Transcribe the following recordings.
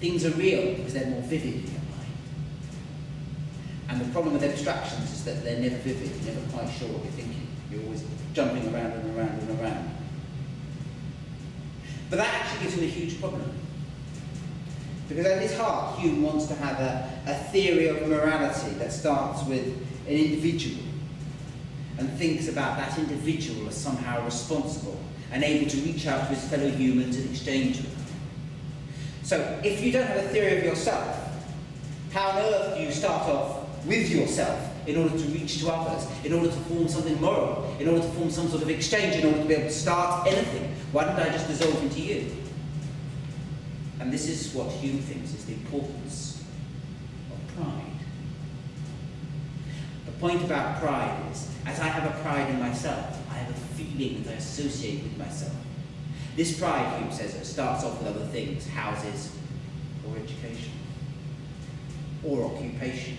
Things are real because they're more vivid in your mind. And the problem with abstractions is that they're never vivid, you're never quite sure what you're thinking. You're always jumping around and around and around. But that actually gives him a huge problem. Because at his heart, Hume wants to have a, a theory of morality that starts with an individual and thinks about that individual as somehow responsible and able to reach out to his fellow humans and exchange with them. So, if you don't have a theory of yourself, how on earth do you start off with yourself in order to reach to others, in order to form something moral, in order to form some sort of exchange, in order to be able to start anything? Why don't I just dissolve into you? And this is what Hume thinks is the importance of pride. The point about pride is, as I have a pride in myself, I have a feeling that I associate with myself. This pride, Hume says, it, starts off with other things, houses, or education, or occupation.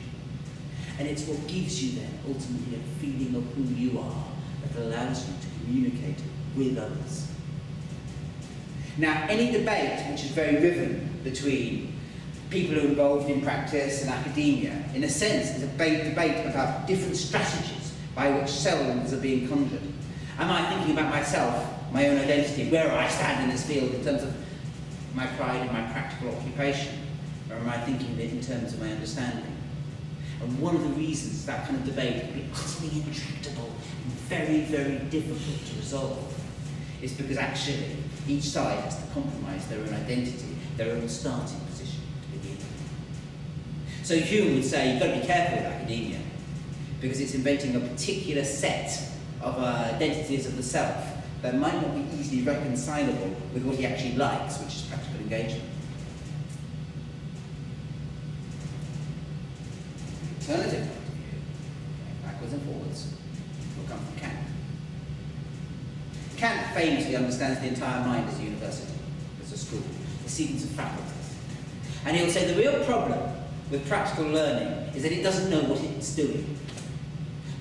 And it's what gives you then, ultimately, a feeling of who you are that allows you to communicate with others. Now, any debate which is very riven between people who are involved in practice and academia, in a sense, is a debate about different strategies by which selves are being conjured. Am I thinking about myself, my own identity, where I stand in this field in terms of my pride and my practical occupation? Or am I thinking of it in terms of my understanding? And one of the reasons that kind of debate can be utterly intractable and very, very difficult to resolve is because actually each side has to compromise their own identity, their own starting position to begin with. So Hume would say you've got to be careful with academia because it's inventing a particular set of uh, identities of the self that might not be easily reconcilable with what he actually likes, which is practical engagement. Alternative point of view, backwards and forwards, will come from Kant. Kant famously understands the entire mind as a university, as a school, a sequence of faculties. And he'll say the real problem with practical learning is that it doesn't know what it's doing.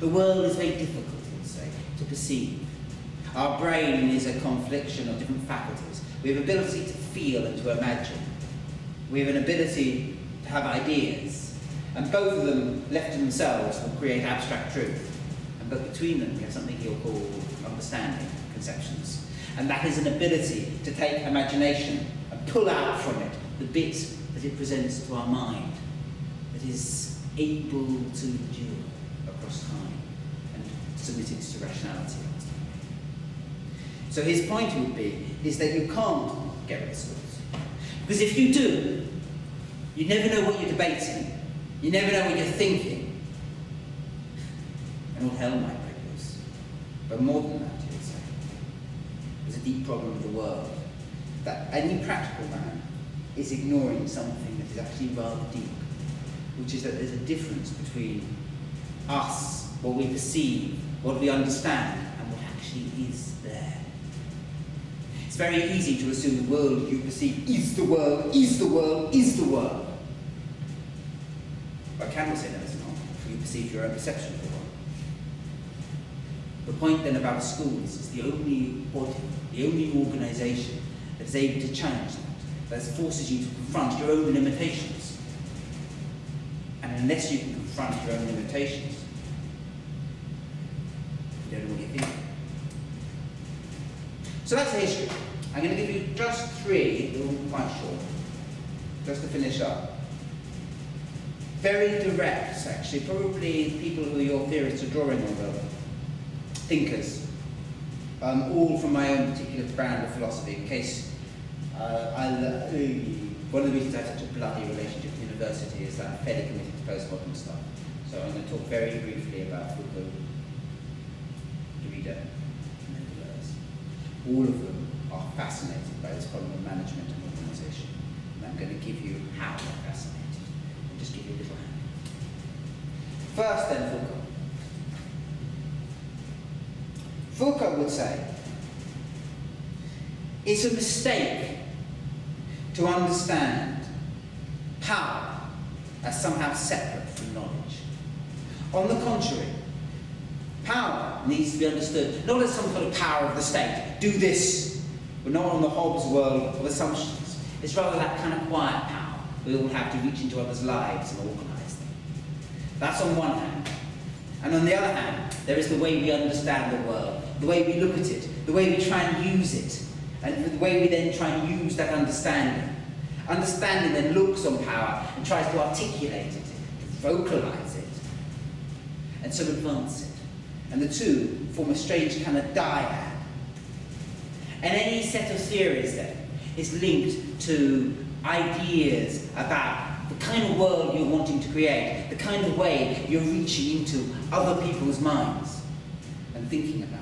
The world is very difficult, he'll say, to perceive. Our brain is a confliction of different faculties. We have ability to feel and to imagine. We have an ability to have ideas. And both of them, left to themselves, will create abstract truth. And but between them, we have something he'll call understanding conceptions. And that is an ability to take imagination and pull out from it the bits that it presents to our mind that is able to endure across time and submit it to rationality. So his point would be is that you can't get rid of schools. Because if you do, you never know what you're debating. You never know what you're thinking. And all hell might break loose. But more than that, you would say, there's a deep problem of the world. That any practical man is ignoring something that is actually rather deep, which is that there's a difference between us, what we perceive, what we understand, and what actually is there. It's very easy to assume the world you perceive is the world, is the world, is the world. But Campbell say that it's not. You perceive your own perception of the world. The point then about schools is the only body the only organisation that is able to challenge that, that forces you to confront your own limitations. And unless you can confront your own limitations, you don't know what you think. So that's the history. I'm going to give you just three, quite short, just to finish up. Very direct, actually, probably people who your theorists are drawing on, though. thinkers um, all from my own particular brand of philosophy, in case uh, I, one of the reasons I have such a bloody relationship with university is that I'm fairly committed to postmodern stuff. So I'm going to talk very briefly about Foucault, Derrida, and Deleuze. All of them fascinated by this problem of management and organisation. And I'm going to give you how they're fascinated. I'll just give you a little hand. First then, Foucault. Foucault would say, it's a mistake to understand power as somehow separate from knowledge. On the contrary, power needs to be understood not as some kind of power of the state, do this, but not on the Hobbes world of assumptions. It's rather that kind of quiet power we all have to reach into others' lives and organise them. That's on one hand. And on the other hand, there is the way we understand the world, the way we look at it, the way we try and use it, and the way we then try and use that understanding. Understanding then looks on power and tries to articulate it, to vocalize it, and so advance it. And the two form a strange kind of dyad. And any set of theories then is linked to ideas about the kind of world you're wanting to create, the kind of way you're reaching into other people's minds and thinking about.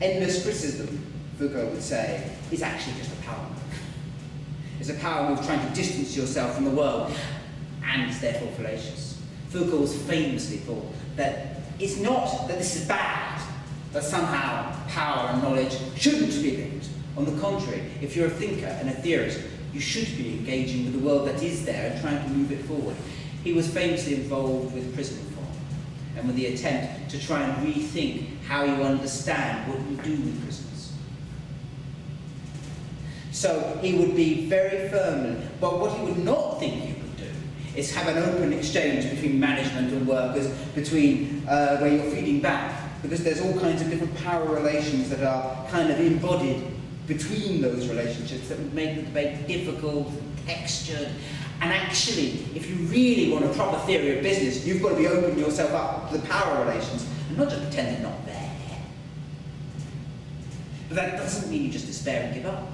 Endless criticism, Foucault would say, is actually just a power move. It's a power move trying to distance yourself from the world and is therefore fallacious. Foucault famously thought that it's not that this is bad, that somehow power and knowledge shouldn't be linked. On the contrary, if you're a thinker and a theorist, you should be engaging with the world that is there and trying to move it forward. He was famously involved with prison reform and with the attempt to try and rethink how you understand what you do with prisoners. So he would be very firm, but what he would not think you could do is have an open exchange between management and workers, between uh, where you're feeding back, because there's all kinds of different power relations that are kind of embodied between those relationships that would make the debate difficult, textured, and actually, if you really want a proper theory of business, you've got to be opening yourself up to the power relations and not just pretend they're not there. But that doesn't mean you just despair and give up.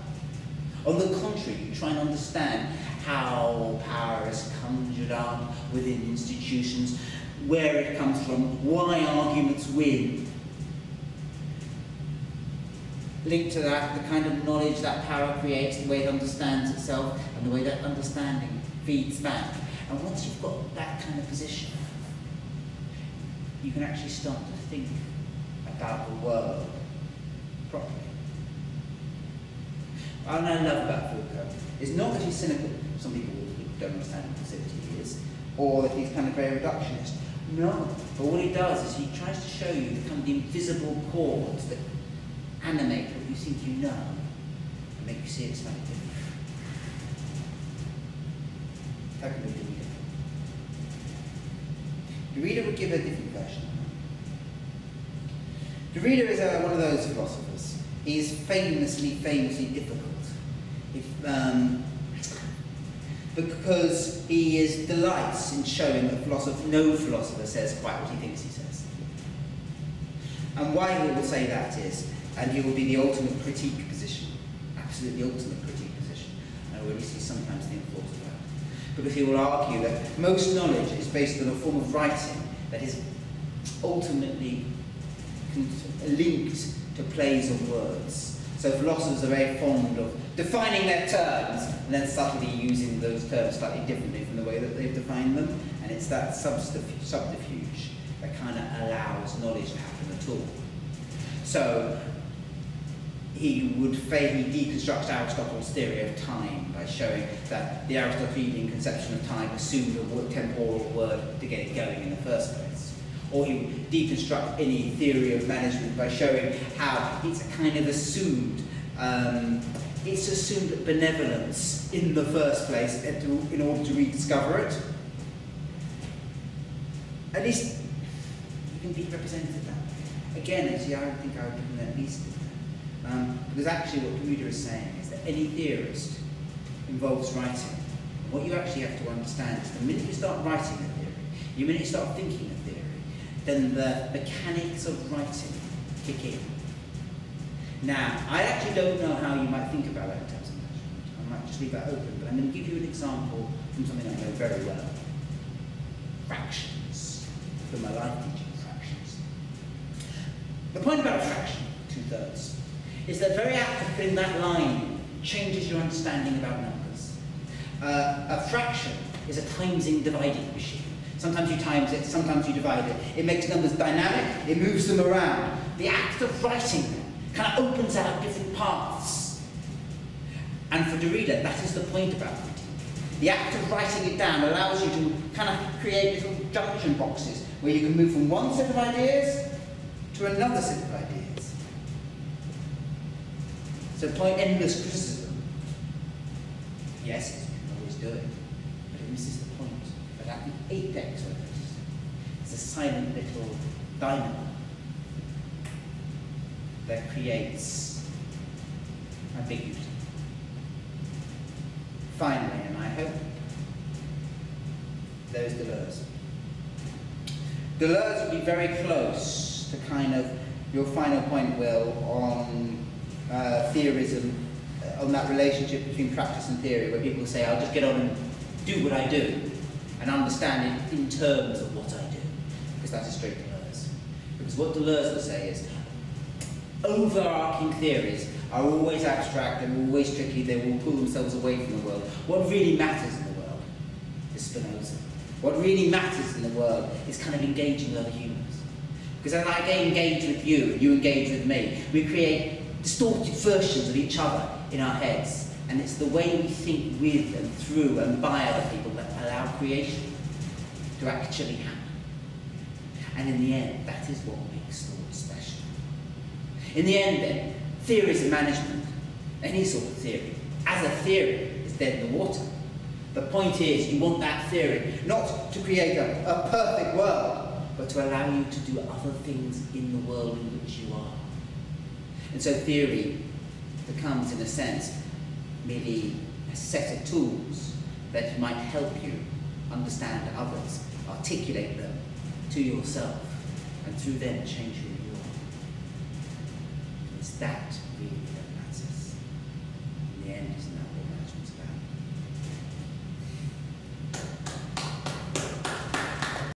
On the contrary, you try and understand how power is conjured up within institutions, where it comes from, why arguments win, linked to that, the kind of knowledge that power creates, the way it understands itself, and the way that understanding feeds back. And once you've got that kind of position, you can actually start to think about the world properly. What I love about Foucault is not that he's cynical, some people don't understand considerate he is, or that he's kind of very reductionist. No, but what he does is he tries to show you the kind of invisible cords that animate what you think you know and make you see it slightly different. We do it? Derrida would give a different version. Derrida is uh, one of those philosophers. He's famously, famously difficult. If, um, because he is delights in showing that philosopher, no philosopher says quite what he thinks he says. And why he will say that is and he will be the ultimate critique position, absolutely ultimate critique position. And already see sometimes the importance of that. Because he will argue that most knowledge is based on a form of writing that is ultimately linked to plays of words. So philosophers are very fond of defining their terms and then subtly using those terms slightly differently from the way that they've defined them. And it's that subterfuge that kind of allows knowledge to happen at all. So he would he deconstructs Aristotle's theory of time by showing that the Aristotelian conception of time assumed a temporal word to get it going in the first place. Or he would deconstruct any theory of management by showing how it's a kind of assumed, um, it's assumed benevolence in the first place in order to rediscover it. At least you can be represented that. Again, actually, I think I would give them at least um, because actually what Derrida is saying is that any theorist involves writing. What you actually have to understand is the minute you start writing a theory, the minute you start thinking a theory, then the mechanics of writing kick in. Now, I actually don't know how you might think about that in terms of measurement. I might just leave that open, but I'm going to give you an example from something I know very well. Fractions. From my life teaching fractions. The point about a fraction, two-thirds, is that very act of putting that line changes your understanding about numbers. Uh, a fraction is a timesing dividing machine. Sometimes you times it, sometimes you divide it. It makes numbers dynamic, it moves them around. The act of writing them kind of opens out different paths. And for Derrida, that is the point about it. The act of writing it down allows you to kind of create little junction boxes where you can move from one set of ideas to another set of ideas. So point endless criticism Yes, you can always do it, but it misses the point. But at the apex of it, it's a silent little dynamo that creates ambiguity. Finally, and I hope there's Deleuze. Deleuze would be very close to kind of your final point, Will, on uh, theorism, uh, on that relationship between practice and theory, where people say, I'll just get on and do what I do, and understand it in terms of what I do, because that is straight Deleuze. Because what Deleuze will say is, overarching theories are always abstract, they're always tricky, they will pull themselves away from the world. What really matters in the world is Spinoza. What really matters in the world is kind of engaging with other humans. Because as I engage with you, and you engage with me, we create distorted versions of each other in our heads. And it's the way we think with and through and by other people that allow creation to actually happen. And in the end, that is what makes thought special. In the end, then, theories of management, any sort of theory, as a theory, is dead in the water. The point is, you want that theory not to create a, a perfect world, but to allow you to do other things in the world in which you are. And so theory becomes, in a sense, merely a set of tools that might help you understand others, articulate them to yourself, and through them change who you are. It's that that matters. In the end, that what